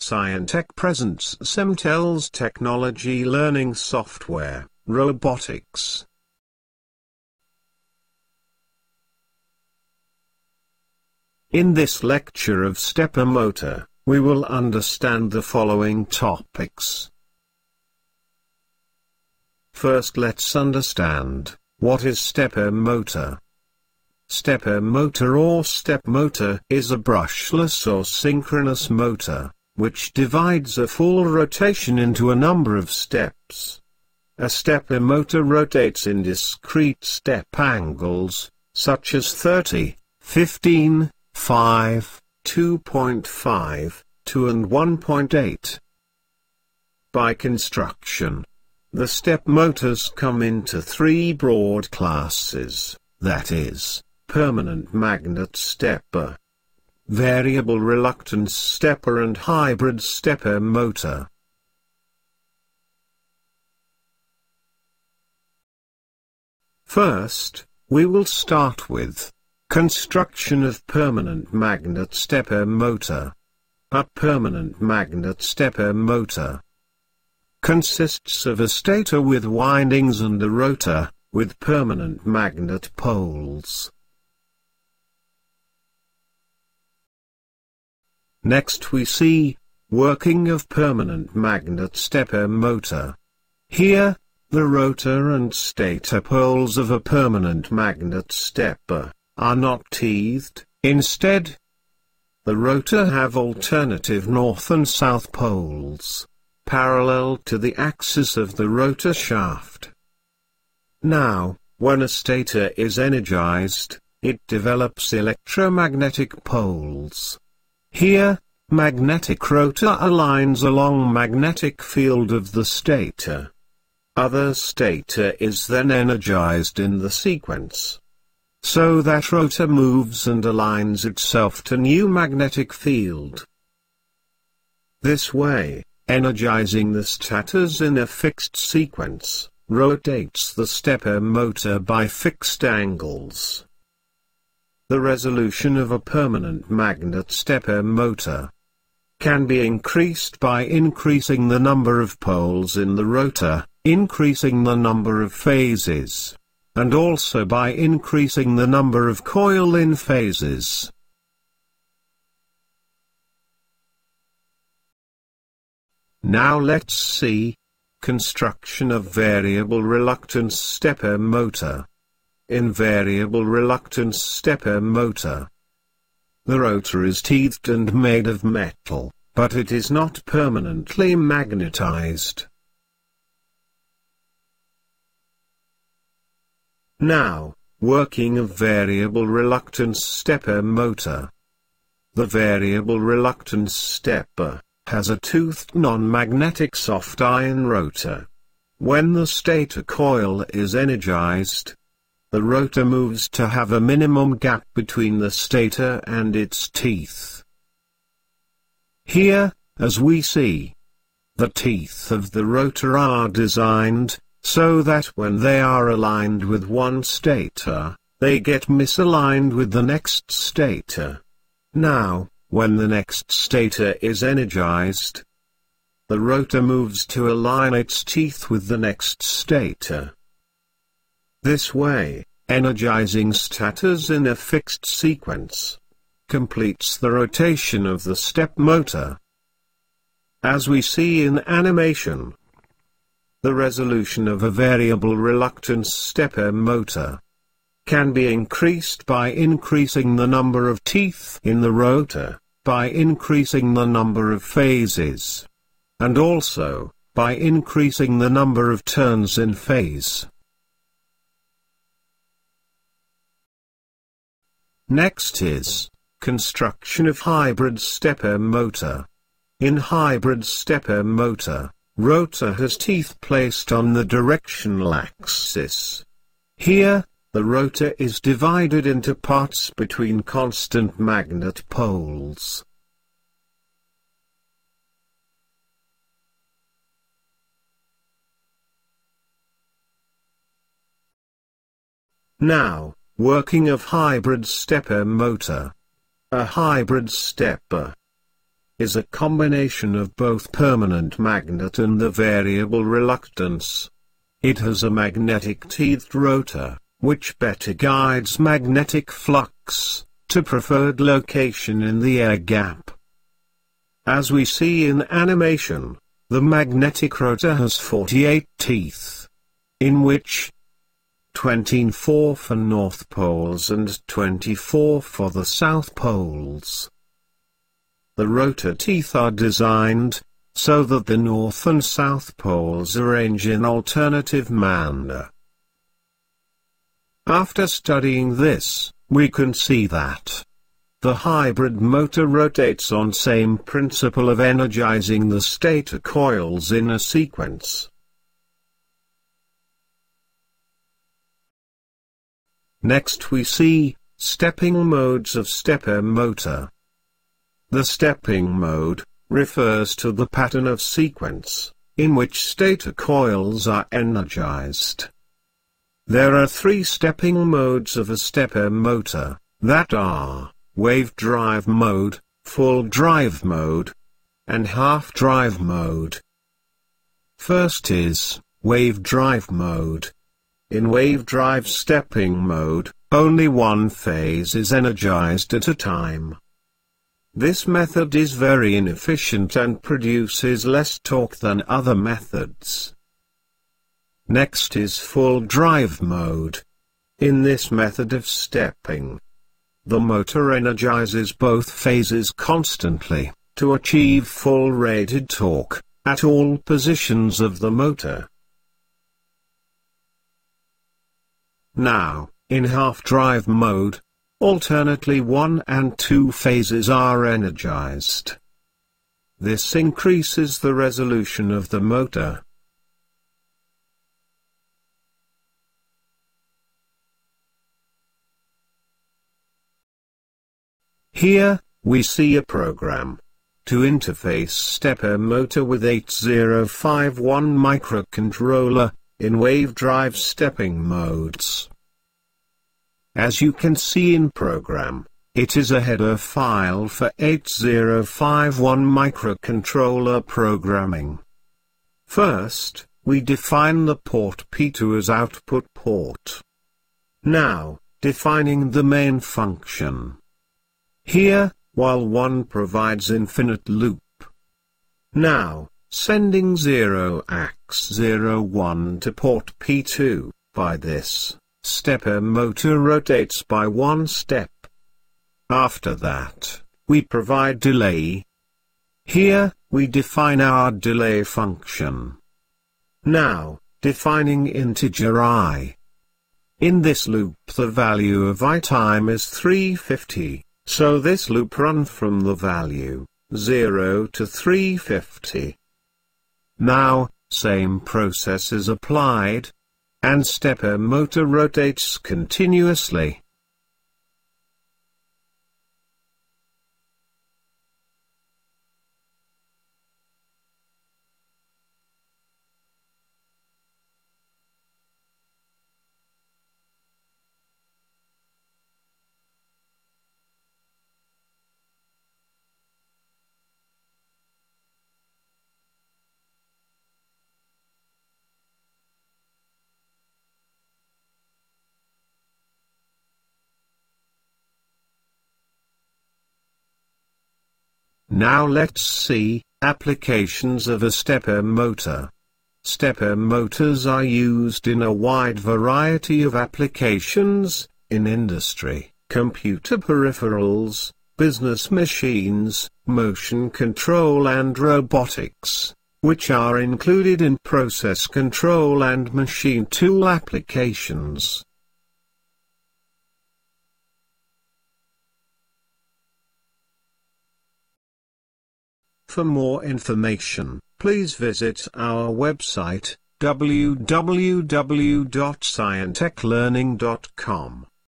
Scientech presents Simtel's technology learning software, robotics. In this lecture of stepper motor, we will understand the following topics. First let's understand, what is stepper motor? Stepper motor or step motor is a brushless or synchronous motor, which divides a full rotation into a number of steps. A stepper motor rotates in discrete step angles, such as 30, 15, 5, 2.5, 2 and 1.8. By construction, the step motors come into three broad classes, that is, permanent magnet stepper, variable reluctance stepper and hybrid stepper motor. First, we will start with construction of permanent magnet stepper motor. A permanent magnet stepper motor consists of a stator with windings and a rotor, with permanent magnet poles. Next we see, working of permanent magnet stepper motor. Here, the rotor and stator poles of a permanent magnet stepper, are not teethed, instead, the rotor have alternative north and south poles, parallel to the axis of the rotor shaft. Now, when a stator is energized, it develops electromagnetic poles. Here, magnetic rotor aligns along magnetic field of the stator. Other stator is then energized in the sequence. So that rotor moves and aligns itself to new magnetic field. This way, energizing the stators in a fixed sequence, rotates the stepper motor by fixed angles. The resolution of a permanent magnet stepper motor can be increased by increasing the number of poles in the rotor, increasing the number of phases, and also by increasing the number of coil-in phases. Now let's see construction of variable reluctance stepper motor in variable reluctance stepper motor. The rotor is teethed and made of metal, but it is not permanently magnetized. Now, working of variable reluctance stepper motor. The variable reluctance stepper has a toothed non-magnetic soft iron rotor. When the stator coil is energized, the rotor moves to have a minimum gap between the stator and its teeth. Here, as we see, the teeth of the rotor are designed, so that when they are aligned with one stator, they get misaligned with the next stator. Now, when the next stator is energized, the rotor moves to align its teeth with the next stator. This way, energizing stators in a fixed sequence completes the rotation of the step motor. As we see in animation, the resolution of a variable reluctance stepper motor can be increased by increasing the number of teeth in the rotor, by increasing the number of phases, and also, by increasing the number of turns in phase. Next is construction of hybrid stepper motor. In hybrid stepper motor, rotor has teeth placed on the directional axis. Here, the rotor is divided into parts between constant magnet poles. Now, Working of hybrid stepper motor. A hybrid stepper is a combination of both permanent magnet and the variable reluctance. It has a magnetic teethed rotor, which better guides magnetic flux to preferred location in the air gap. As we see in animation, the magnetic rotor has 48 teeth, in which 24 for north poles and 24 for the south poles. The rotor teeth are designed, so that the north and south poles arrange in alternative manner. After studying this, we can see that the hybrid motor rotates on same principle of energizing the stator coils in a sequence. Next we see, stepping modes of stepper motor. The stepping mode refers to the pattern of sequence in which stator coils are energized. There are three stepping modes of a stepper motor, that are, wave drive mode, full drive mode, and half drive mode. First is, wave drive mode. In wave drive stepping mode, only one phase is energized at a time. This method is very inefficient and produces less torque than other methods. Next is full drive mode. In this method of stepping, the motor energizes both phases constantly, to achieve full rated torque, at all positions of the motor. Now, in half-drive mode, Alternately one and two phases are energized. This increases the resolution of the motor. Here, we see a program to interface stepper motor with 8051 microcontroller in wave drive stepping modes. As you can see in program, it is a header file for 8051 microcontroller programming. First, we define the port P2 as output port. Now, defining the main function. Here, while 1 provides infinite loop. Now, sending 0x01 to port P2, by this, stepper motor rotates by one step. After that, we provide delay. Here, we define our delay function. Now, defining integer i. In this loop the value of i time is 350, so this loop run from the value 0 to 350. Now, same process is applied, and stepper motor rotates continuously. Now let's see, applications of a stepper motor. Stepper motors are used in a wide variety of applications, in industry, computer peripherals, business machines, motion control and robotics, which are included in process control and machine tool applications. For more information, please visit our website www.scientechlearning.com.